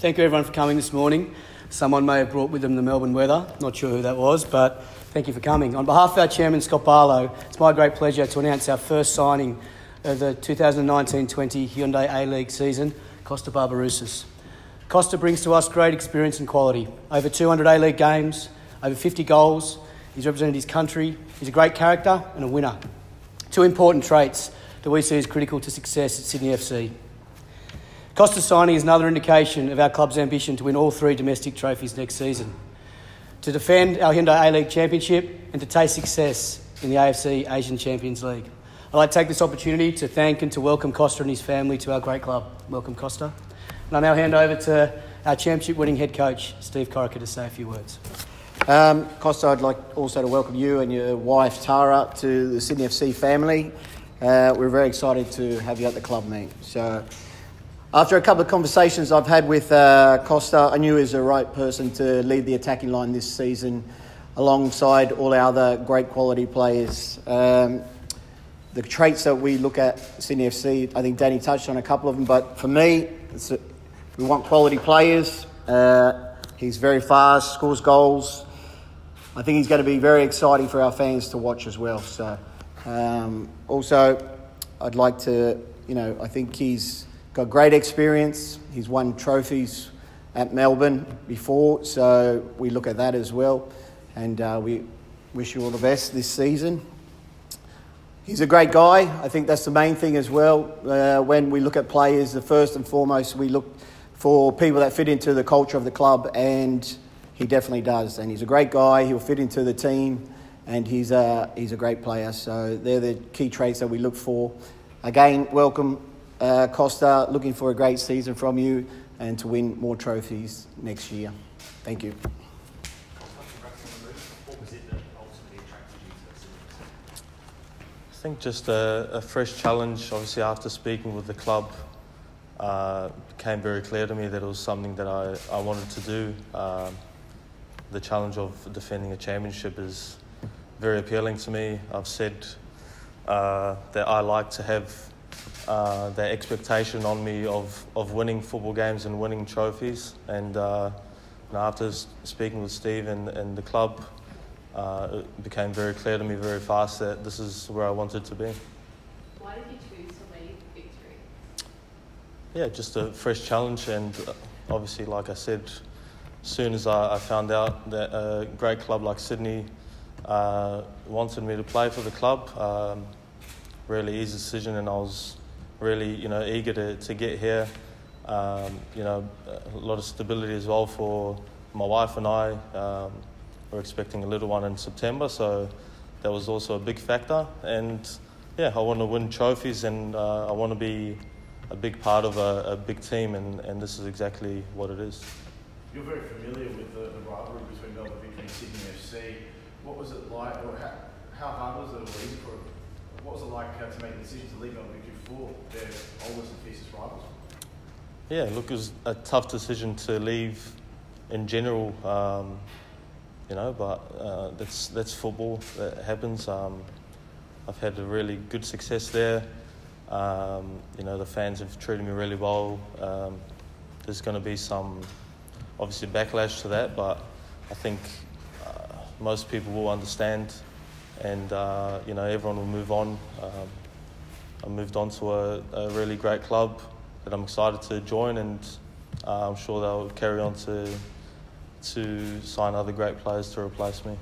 Thank you everyone for coming this morning. Someone may have brought with them the Melbourne weather. Not sure who that was, but thank you for coming. On behalf of our chairman, Scott Barlow, it's my great pleasure to announce our first signing of the 2019-20 Hyundai A-League season, Kosta Barbarouses. Kosta brings to us great experience and quality. Over 200 A-League games, over 50 goals. He's represented his country. He's a great character and a winner. Two important traits that we see as critical to success at Sydney FC. Kosta signing is another indication of our club's ambition to win all three domestic trophies next season, to defend our Hyundai A League Championship, and to taste success in the AFC Asian Champions League. I'd like to take this opportunity to thank and to welcome Kosta and his family to our great club. Welcome, Kosta. And I now hand over to our championship winning head coach, Steve Corica, to say a few words. Um, Kosta, I'd like also to welcome you and your wife Tara to the Sydney FC family. Uh, we're very excited to have you at the club, mate. So, after a couple of conversations I've had with uh, Kosta, I knew he was the right person to lead the attacking line this season alongside all our other great quality players. Um, the traits that we look at Sydney FC, I think Danny touched on a couple of them, but for me, a, we want quality players. Uh, he's very fast, scores goals. I think he's going to be very exciting for our fans to watch as well. So, um, also, I'd like to, you know, I think he's got great experience. He's won trophies at Melbourne before, so we look at that as well. And uh, we wish you all the best this season. He's a great guy. I think that's the main thing as well. Uh, when we look at players, the first and foremost, we look for people that fit into the culture of the club, and he definitely does. And he's a great guy. He'll fit into the team, and he's a, he's a great player. So they're the key traits that we look for. Again, welcome, uh, Kosta. Looking for a great season from you and to win more trophies next year. Thank you. I think just a, a, fresh challenge. Obviously, after speaking with the club, uh, became very clear to me that it was something that I, I wanted to do. Um, the challenge of defending a championship is very appealing to me. I've said uh, that I like to have uh, the expectation on me of, of winning football games and winning trophies. And, uh, and after speaking with Steve and, and the club, uh, it became very clear to me very fast that this is where I wanted to be. Why did you choose to leave Victory? Yeah, just a fresh challenge, and uh, obviously, like I said, as soon as I, I found out that a great club like Sydney uh, wanted me to play for the club, um, really easy decision, and I was really, you know, eager to, to get here. Um, you know, a lot of stability as well for my wife and I. Um, we're expecting a little one in September, so that was also a big factor. And yeah, I want to win trophies and uh, I want to be a big part of a, a, big team, and, and this is exactly what it is. You're very familiar with the, the rivalry between Melbourne Victory and Sydney FC. What was it like, or how, how hard was it to leave for? What was it like uh, to make the decision to leave Victory for their oldest and fiercest rivals? Yeah, look, it was a tough decision to leave in general. Um, you know, but uh, that's that's football. That happens. Um, I've had a really good success there. Um, you know, the fans have treated me really well. Um, there's going to be some, obviously, backlash to that, but I think uh, most people will understand, and uh, you know, everyone will move on. Um, I moved on to a, a, really great club that I'm excited to join, and uh, I'm sure they'll carry on to to sign other great players to replace me.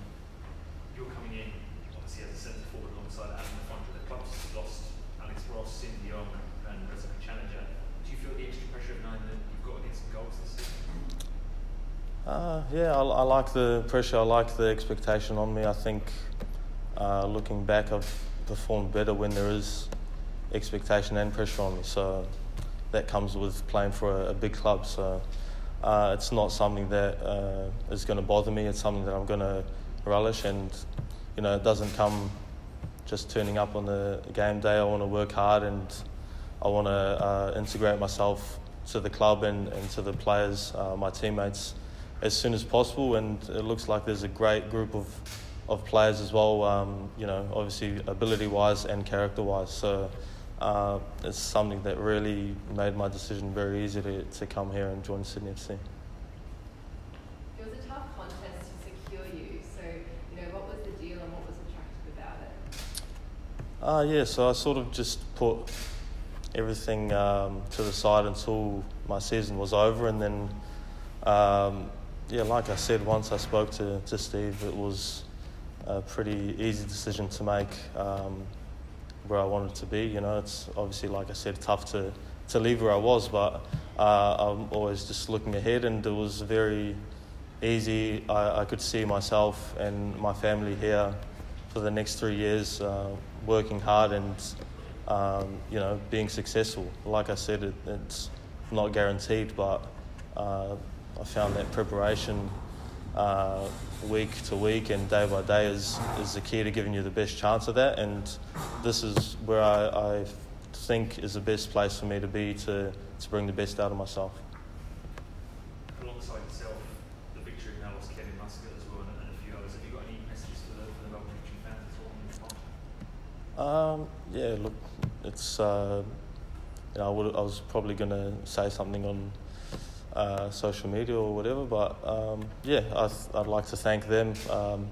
You're coming in, obviously, as a centre forward alongside Adam Le Fondre. The club's lost Alex Ross, Siem de Jong, and Reza Ghoochannejhad. Do you feel the extra pressure of knowing that you've got to get some goals this season? Uh, yeah, I, I, like the pressure. I like the expectation on me. I think uh, looking back, I've performed better when there is expectation and pressure on me. So that comes with playing for a, a big club. So uh, it's not something that uh, is going to bother me. It's something that I'm going to relish, and you know, it doesn't come just turning up on the game day. I want to work hard, and I want to uh, integrate myself to the club and, and to the players, uh, my teammates, as soon as possible. And it looks like there's a great group of of players as well. Um, you know, obviously ability-wise and character-wise. So uh, it's something that really made my decision very easy to, to come here and join Sydney FC. It was a tough contest to secure you. So, you know, what was the deal and what was attractive about it? Uh, yeah, so I sort of just put everything um, to the side until my season was over, and then, um, yeah, like I said, once I spoke to, to Steve, it was a pretty easy decision to make um, where I wanted to be. You know, it's obviously, like I said, tough to, to leave where I was, but uh, I'm always just looking ahead, and it was very easy. I, I could see myself and my family here for the next three years, uh, working hard and um, you know being successful. Like I said, it, it's not guaranteed, but uh, I found that preparation uh, week to week and day by day is, is the key to giving you the best chance of that. And this is where I, I think is the best place for me to be to, to bring the best out of myself. Alongside yourself, the victory now was Kevin Muscat as well and, a few others. Have you got any messages for the, for the Melbourne Victory fans at all? Um, yeah, look, it's uh, you know I, would, I was probably going to say something on uh, social media or whatever, but um, yeah, I, I'd like to thank them, um,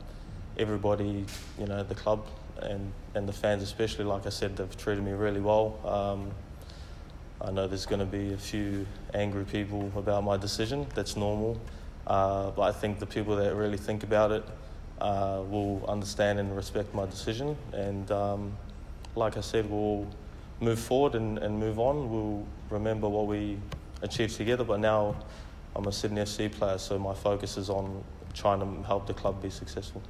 everybody, you know, the club and and the fans especially. Like I said, they've treated me really well. Um, I know there's going to be a few angry people about my decision. That's normal, uh, but I think the people that really think about it uh, will understand and respect my decision. And um, like I said, we'll move forward and, and move on. We'll remember what we achieved together. But now I'm a Sydney FC player, so my focus is on trying to help the club be successful.